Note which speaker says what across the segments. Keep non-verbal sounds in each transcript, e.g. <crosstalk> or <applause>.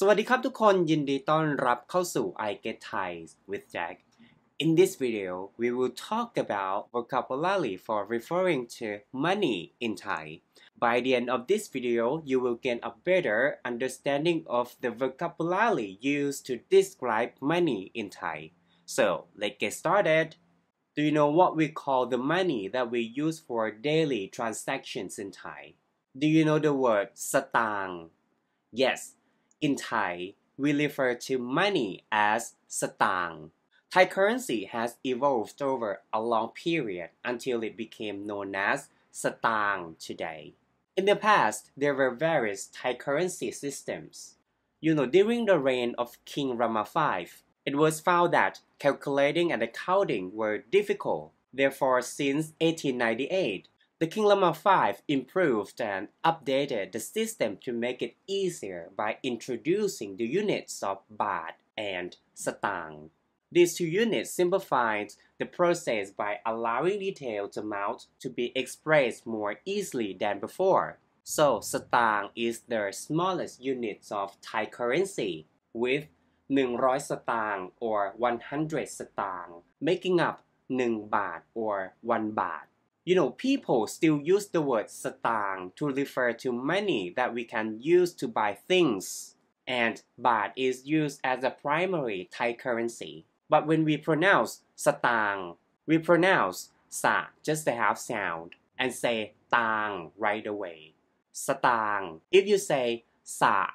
Speaker 1: สวัสดีครับทุกคนยินดีต้อนรับเข้าสู่ I Get Thais with Jack In this video we will talk about vocabulary for referring to money in Thai By the end of this video you will gain a better understanding of the vocabulary used to describe money in Thai So let's get started Do you know what we call the money that we use for daily transactions in Thai? Do you know the word satang? Yes, in Thai, we refer to money as satang. Thai currency has evolved over a long period until it became known as satang today. In the past, there were various Thai currency systems. You know, during the reign of King Rama V, it was found that calculating and accounting were difficult. Therefore, since 1898, the King Rama Five improved and updated the system to make it easier by introducing the units of baht and satang. These two units simplified the process by allowing detailed amounts to be expressed more easily than before. So, satang is the smallest unit of Thai currency with 100 satang or 100 satang making up 1 baht or 1 baht you know, people still use the word satang to refer to money that we can use to buy things. And baht is used as a primary Thai currency. But when we pronounce satang, we pronounce sa just the half sound and say tang right away. Satang. If you say sa,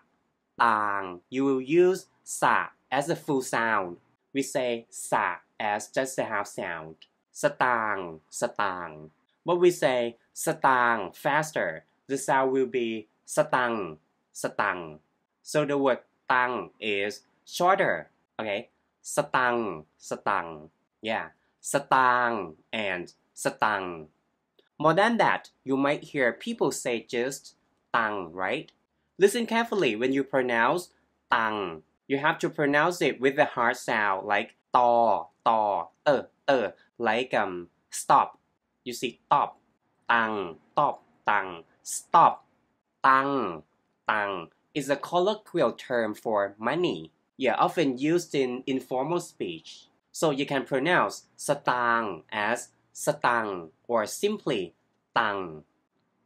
Speaker 1: tang, you will use sa as a full sound. We say sa as just the half sound. Satang, satang. But we say satang faster, the sound will be satang, satang. So the word tang is shorter, okay? Satang, satang. Yeah, satang and satang. More than that, you might hear people say just tang, right? Listen carefully when you pronounce tang. You have to pronounce it with a hard sound like to, to, uh, uh, like um, stop, you see top, tang, top, tang, stop, tang, tang is a colloquial term for money. Yeah, often used in informal speech. So you can pronounce satang as satang or simply tang.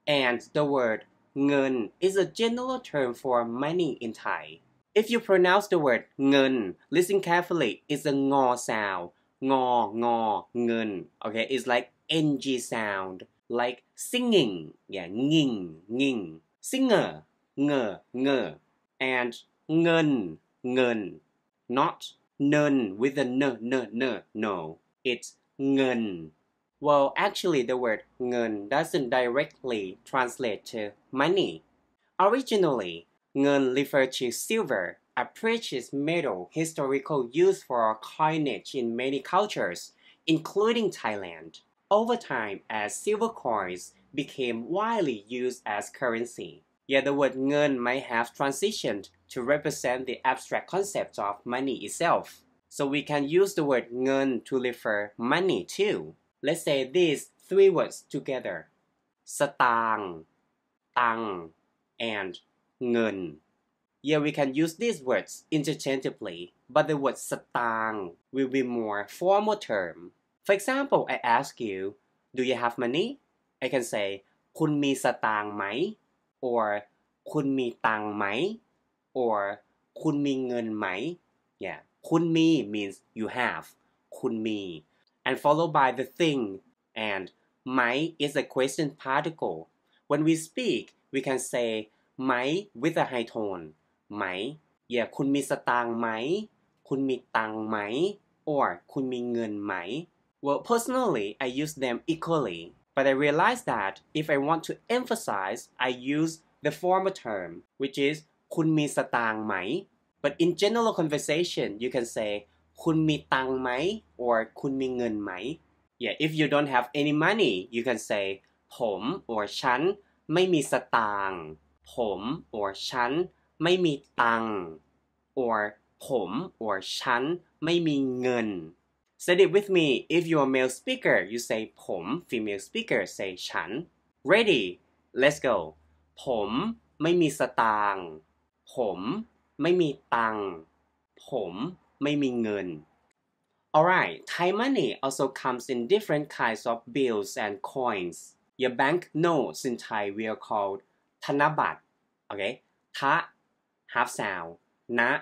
Speaker 1: And the word ngun is a general term for money in Thai. If you pronounce the word ngun, listen carefully, it's a ngor sound. Ngor, ngor, ngun. Okay, it's like ng sound. Like singing. Yeah nging nging singer ng ng and ngun ngun not nun with a n n n no. It's ngun well actually the word ngun doesn't directly translate to money. Originally ngun referred to silver a precious metal historical use for coinage in many cultures including Thailand over time as silver coins became widely used as currency. Yet the word ngun might have transitioned to represent the abstract concept of money itself. So we can use the word ngun to refer money too. Let's say these three words together. Satang, tang, and ngun. Yeah, we can use these words interchangeably, but the word satang will be more formal term for example, I ask you, do you have money? I can say คุณมีสตางค์ไหม or คุณมีตังค์ไหม or คุณมีเงินไหม yeah คุณมี means you have คุณมี and followed by the thing and ไหม is a question particle when we speak we can say ไหม with a high tone ไหม yeah คุณมีสตางค์ไหม คุณมีตังค์ไหม or คุณมีเงินไหม well, personally, I use them equally, but I realize that if I want to emphasize, I use the former term, which is คุณมีสตางค์ไหม but in general conversation you can say คุณมีตังค์ไหม or คุณมีเงินไหม yeah if you don't have any money you can say ผม or ฉันไม่มีสตางค์ผม or ฉัน ไม่มีตัง or ผม or ฉันไม่มีเงิน Say it with me. If you're a male speaker, you say ผม female speaker say ฉัน Ready? Let's go. ผมไม่มีสตางค์ผมไม่มีตังค์ผมไม่มีเงิน Alright, Thai money also comes in different kinds of bills and coins. Your bank notes in Thai we are called thanabat. Okay, tha half sound, na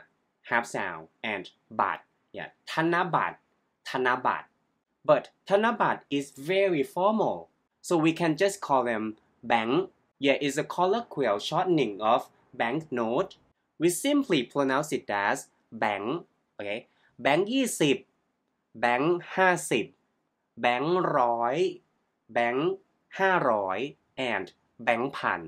Speaker 1: half sound, and bat. Yeah, thanabat, thanabat. But thanabat is very formal, so we can just call them bank. Yeah, it's a colloquial shortening of banknote. We simply pronounce it as bank. Okay, bank ยี่สิบแบงค์ห้าสิบแบงค์ร้อยแบงค์ห้าร้อย and แบงค์พัน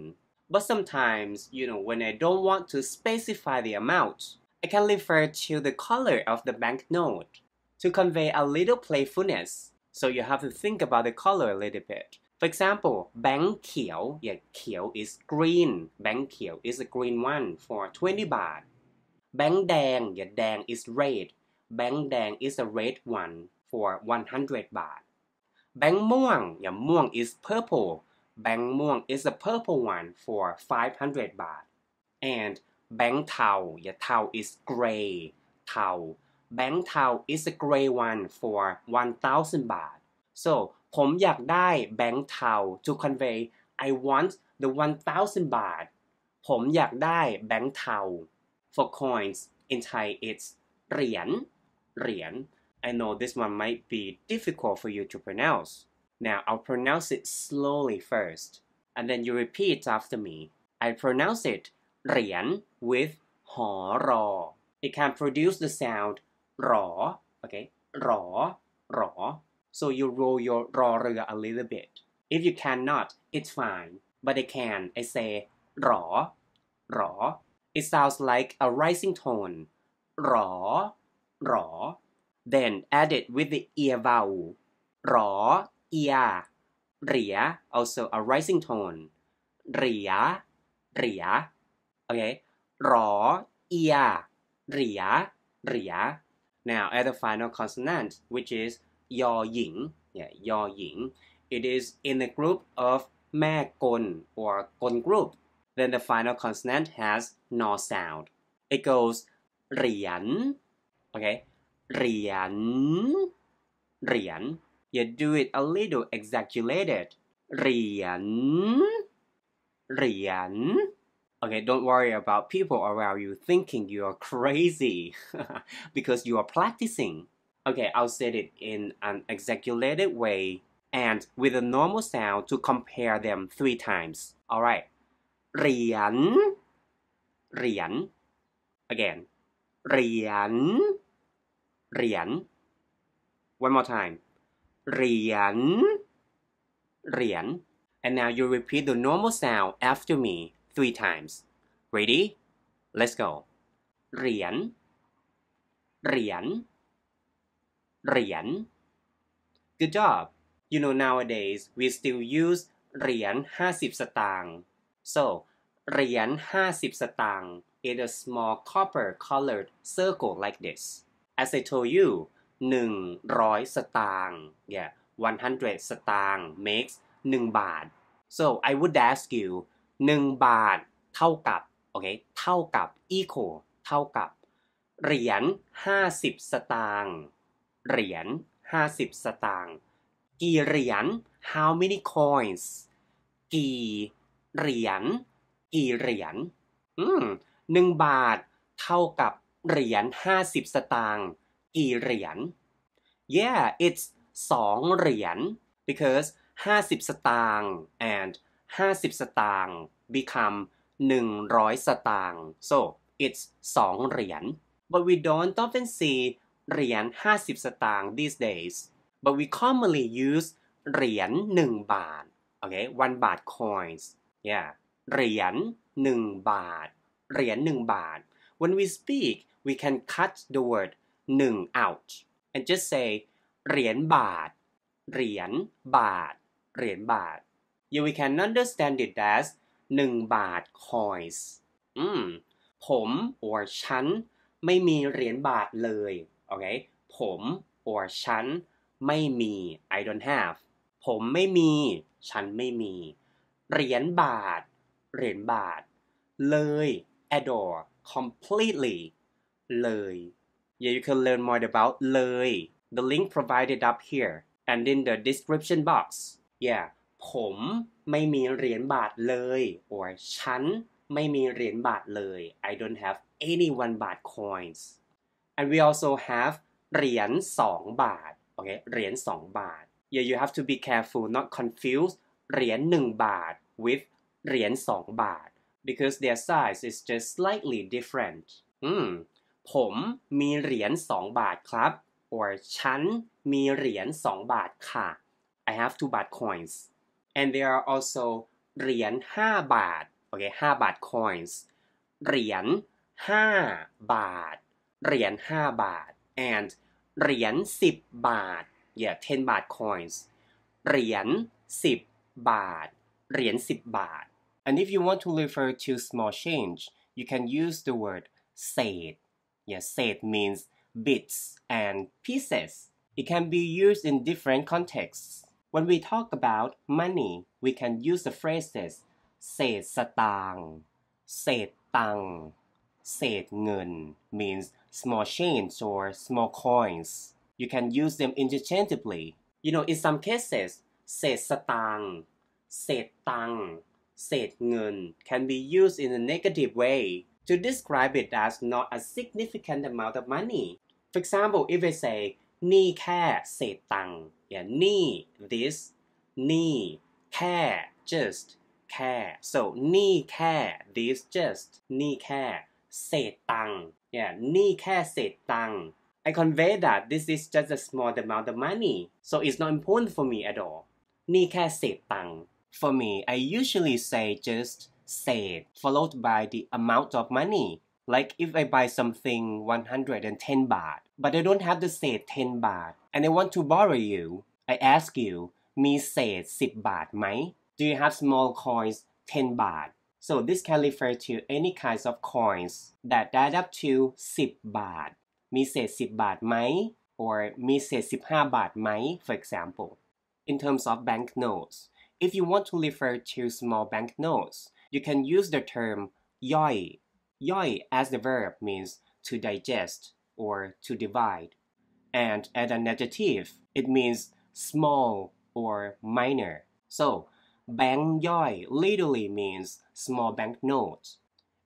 Speaker 1: but sometimes, you know, when I don't want to specify the amount, I can refer to the color of the banknote to convey a little playfulness. So you have to think about the color a little bit. For example, bank kiao, yeah, kiao is green. Bank kiao is a green one for 20 baht. Bank dang, yeah, dang is red. Bank dang is a red one for 100 baht. Bank muang, yeah, muang is purple. แบงค์ม่วง is a purple one for 500 บาท and แบงค์เทาอย่าเทา is gray เทาแบงค์เทา is a gray one for 1,000 บาท so ผมอยากได้แบงค์เทา to convey I want the 1,000 บาท ผมอยากได้แบงค์เทา for coins in Thai it's เหรียญเหรียญ I know this one might be difficult for you to pronounce. Now I'll pronounce it slowly first, and then you repeat after me. I pronounce it เหรียญ with หอรอ It can produce the sound รอ okay รอรอ so you roll your รอเรือ a little bit. If you cannot, it's fine. But I can. I say รอรอ It sounds like a rising tone. รอรอ then add it with the ear vowel รอ ia, ria, also a rising tone, ria, ria, okay, raw, ia, ria, ria. Now at the final consonant, which is yo ying, yeah, yo ying, it is in the group of me gon or gon group. Then the final consonant has no sound. It goes rian, okay, rian, rian you do it a little exaggerated เหรียญเหรียญ okay don't worry about people around you thinking you are crazy <laughs> because you are practicing okay I'll say it in an exaggerated way and with a normal sound to compare them three times alright เหรียญเหรียญ again เหรียญเหรียญ one more time เหรียญเหรียญ and now you repeat the normal sound after me three times ready let's go เหรียญเหรียญเหรียญ good job you know nowadays we still use เหรียญ50 สตางค์ so เหรียญ50 สตางค์ is a small copper colored circle like this as I told you 100 สตางค์ yeah 100 สตางค์ makes 1 บาท so I would ask you 1 บาทเท่ากับโอเคเท่ากับ equal เท่ากับ เหรียญ 50 สตางค์ เหรียญ 50 สตางค์ กี่เหรียญ how many coins กี่เหรียญ กี่เหรียญ อืมหนึ่งบาท เท่ากับเหรียญ 50 สตางค์ กี่เหรียญ yeah it's 2เหรียญ because 50 สตางค์ and 50 สตางค์ become 100 สตางค์ so it's 2เหรียญ but we don't often see เหรียญ 50 สตางค์ these days but we commonly use เหรียญ 1 บาท okay 1 บาท coins yeah เหรียญ 1 บาท เหรียญ 1 บาท when we speak we can cut the word 1 out and just say เหรียญบาท เหรียญบาท เหรียญบาท yeah we can understand it as 1 บาท coins อืมผม or ฉัน ไม่มีเหรียญบาทเลย โอเค ผม or ฉัน ไม่มี I don't have ผมไม่มี ฉันไม่มี เหรียญบาท เหรียญบาท เลย adore completely เลย yeah you can learn more about เลย the link provided up here and in the description box yeah ผมไม่มีเหรียญบาทเลย or ฉันไม่มีเหรียญบาทเลย I don't have any one baht coins and we also have เหรียญ2บาท okay เหรียญ2บาท yeah you have to be careful not confuse เหรียญ1บาท with เหรียญ2บาท because their size is just slightly different อืม ผมมีเหรียญ2บาทครับ or ฉันมีเหรียญ2บาทค่ะ I have two baht coins and there are also เหรียญ5บาท okay 5บาท coins เหรียญ5บาท เหรียญ5บาท and เหรียญ10 บาท yeah 10 baht coins เหรียญ10 บาท เหรียญ10 บาท and if you want to refer to small change you can use the word เศษ yeah เศษ means bits and pieces it can be used in different contexts when we talk about money we can use the phrases เศษสตางค์เศษตังค์เศษเงิน means small change or small coins you can use them interchangeably you know in some cases เศษสตางค์เศษตังค์เศษเงิน can be used in a negative way to describe it as not a significant amount of money for example if I say นี่แค่เศษตังค์ yeah นี่ this นี่แค่ just แค่ so นี่แค่ this just นี่แค่เศษตังค์ yeah นี่แค่เศษตังค์ I convey that this is just a small amount of money so it's not important for me at all นี่แค่เศษตังค์ for me I usually say just เศษ followed by the amount of money like if I buy something 110 baht but I don't have the เศษ10 baht and I want to borrow you I ask you มีเศษ10 บาทไหม Do you have small coins 10 baht so this can refer to any kinds of coins that add up to 10 บาท มีเศษ10 บาทไหม or มีเศษ15 บาทไหม for example in terms of banknotes if you want to refer to small banknotes you can use the term yoi, yoi as the verb means to digest or to divide. And as a adjective, it means small or minor. So, "bang yoi literally means small banknotes.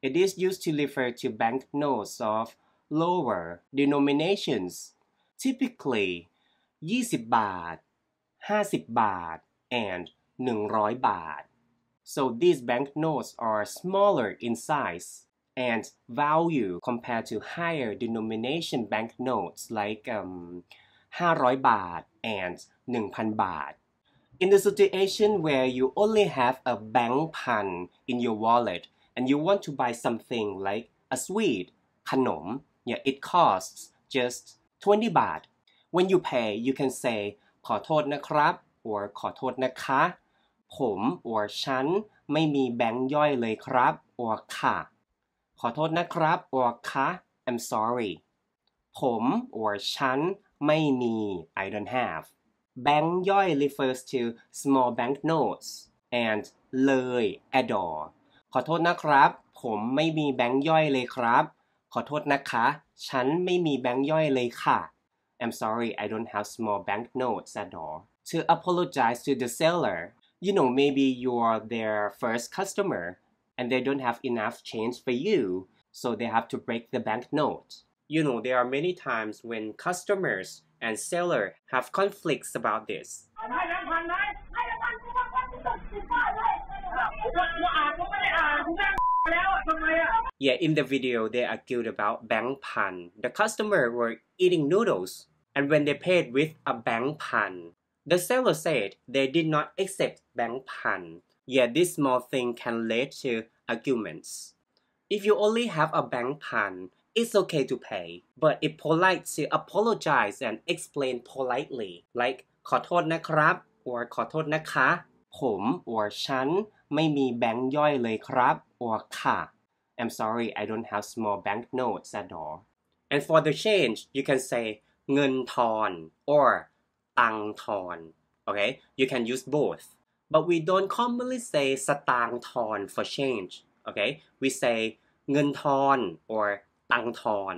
Speaker 1: It is used to refer to banknotes of lower denominations, typically 20 baht, 50 baht, and 100 baht. so these banknotes are smaller in size and value compared to higher denomination banknotes like um, 500 บาท and 1,000 บาท in the situation where you only have a bank pan in your wallet and you want to buy something like a sweet ขนม yeah it costs just 20 baht when you pay you can say ขอโทษนะครับ or ขอโทษนะคะ ผม or ฉัน ไม่มีแบงค์ย่อยเลยครับ or ค่ะ ขอโทษนะครับ or คะ I'm sorry ผม or ฉัน ไม่มี I don't have แบงค์ย่อย refers to small banknotes and เลย at all ขอโทษนะครับ ผมไม่มีแบงค์ย่อยเลยครับ ขอโทษนะคะ ฉันไม่มีแบงค์ย่อยเลยค่ะ I'm sorry I don't have small banknotes at all to apologize to the seller you know, maybe you're their first customer and they don't have enough change for you, so they have to break the banknote. You know, there are many times when customers and seller have conflicts about this. Yeah, in the video, they argued about bank pan. The customer were eating noodles, and when they paid with a bank pan, the seller said they did not accept bang pan. Yeah, this small thing can lead to arguments. If you only have a bang pan, it's okay to pay, but it's polite to apologize and explain politely, like ขอโทษนะครับ or ขอโทษนะคะ ผม or ฉันไม่มีแบงค์ย่อยเลยครับ or ค่ะ I'm sorry I don't have small banknotes at all and for the change you can say เงินทอน or ตังทอน okay you can use both but we don't commonly say สตางค์ทอน for change okay we say เงินทอน or ตังทอน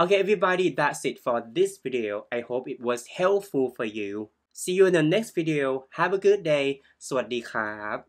Speaker 1: Okay everybody that's it for this video I hope it was helpful for you See you in the next video Have a good day สวัสดีครับ